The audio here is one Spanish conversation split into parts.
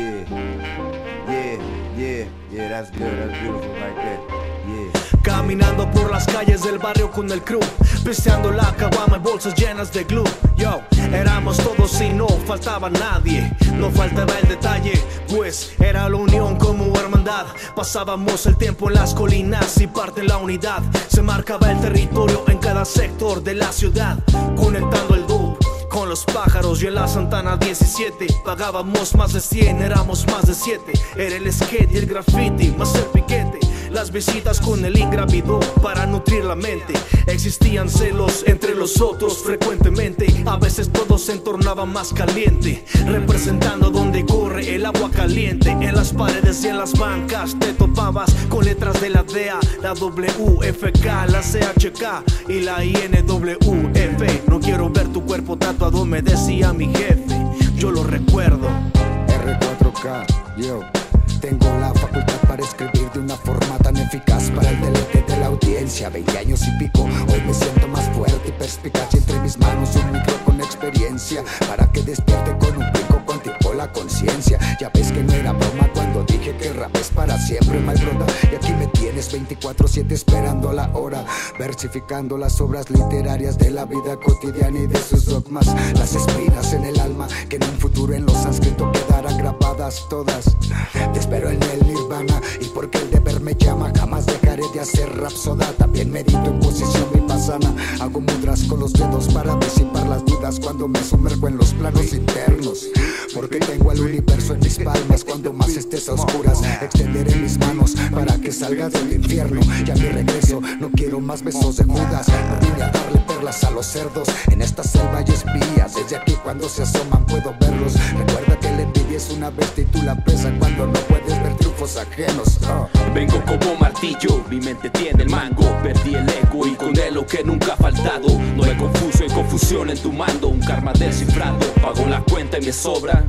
Yeah, yeah, yeah, that's good, that's beautiful right there. Yeah. Caminando por las calles del barrio con el crew Pisteando la caguama y bolsas llenas de glue. Yo, éramos todos y no faltaba nadie No faltaba el detalle, pues era la unión como hermandad. Pasábamos el tiempo en las colinas y parte de la unidad. Se marcaba el territorio en cada sector de la ciudad Conectando el dub con los pájaros y en la Santana 17 Pagábamos más de 100, éramos más de 7 Era el skate y el graffiti, más el piquete las visitas con el ingrávido para nutrir la mente. Existían celos entre los otros frecuentemente. A veces todo se entornaba más caliente. Representando donde corre el agua caliente. En las paredes y en las bancas te letras de la DEA, la WFK, la CHK y la INWF. No quiero ver tu cuerpo tatuado, me decía mi jefe. Yo lo recuerdo. R4K, yo. Tengo la facultad para escribir de una forma tan eficaz para el deleite de la audiencia. 20 años y pico, hoy me siento más fuerte y perspicaz. Y entre mis manos un micro con experiencia para que despierte con un pico cuántico la conciencia. Ya ves que no era broma dije que rap es para siempre, brother. Y aquí me tienes 24-7 esperando la hora, versificando las obras literarias de la vida cotidiana y de sus dogmas. Las espinas en el alma que en un futuro en los sánscrito quedarán grabadas todas. Te espero en el nirvana y porque el deber me llama, jamás dejaré de hacer rapsoda. También medito en posición vipassana. Hago mudras con los dedos para disipar las dudas cuando me sumerjo en los planos internos. Porque tengo al universo en mis palmas cuando más estés a oscuras. Extenderé mis manos para que salgas del infierno. Y a mi regreso no quiero más besos de Judas. Vine a darle perlas a los cerdos. En esta selva hay espías. Desde aquí cuando se asoman puedo verlos. Recuerda que la envidia es una bestia y tú la presa cuando no puedes ver triunfos ajenos. Oh. Vengo como martillo, mi mente tiene el mango. Perdí el ego y con él lo que nunca ha faltado. No hay confuso y confusión en tu mando. Un karma descifrado, pago la cuenta y me sobra.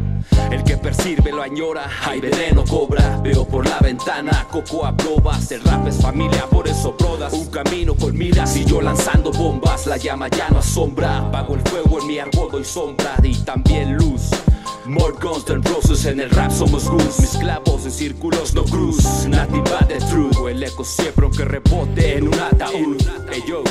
El que percibe lo añora, hay veneno cobra. Veo por la ventana, coco a probas. El rap es familia, por eso brodas. Un camino con miras y yo lanzando bombas. La llama ya no asombra. Pago el fuego en mi árbol, doy sombra y también luz. More guns than roses, en el rap somos goose Mis clavos en círculos no cruz Nothing but the truth O el eco siempre aunque rebote en un ataúd Ey yo,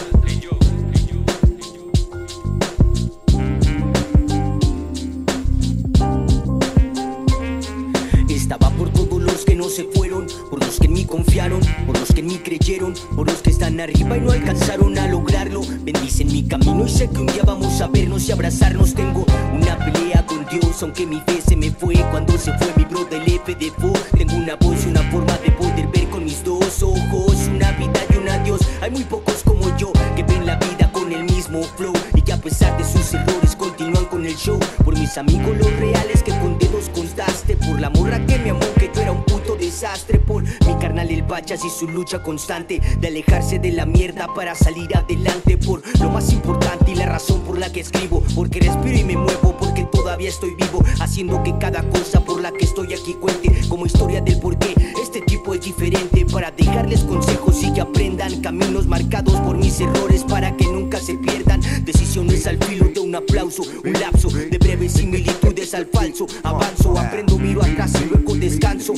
confiaron, por los que en mí creyeron, por los que están arriba y no alcanzaron a lograrlo. Bendicen mi camino y sé que un día vamos a vernos y abrazarnos. Tengo una pelea con Dios, aunque mi fe se me fue cuando se fue mi bro del FDFO. Tengo una voz y una forma de poder ver con mis dos ojos, una vida y un adiós. Hay muy pocos como yo que ven la vida con el mismo flow y que a pesar de sus errores continúan con el show. Por mis amigos los reales que con dedos contaste, por la morra que me amó que yo era un puto desastre, por mi carnal el bachas y su lucha constante de alejarse de la mierda para salir adelante, por lo más importante y la razón por la que escribo, porque respiro y me muevo, porque todavía estoy vivo, haciendo que cada cosa por la que estoy aquí cuente como historia del porqué este tipo es diferente para dejarles consejos y que aprendan caminos marcados por mis errores para que nunca se pierdan decisiones al filo de un aplauso, un lapso de breves similitudes al falso, avanzo, aprendo, miro atrás y luego descanso,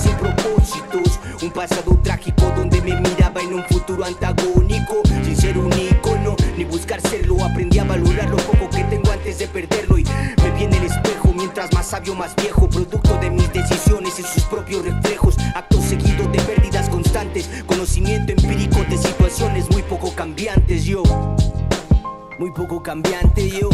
sin propósitos, un pasado trágico donde me miraba en un futuro antagónico, sin ser un ícono, ni buscar serlo, aprendí a valorar lo poco que tengo antes de perderlo. Y me viene el espejo mientras más sabio, más viejo, producto de mis decisiones y sus propios reflejos, acto seguido de pérdidas constantes, conocimiento empírico de situaciones muy poco cambiantes, yo. Muy poco cambiante, yo.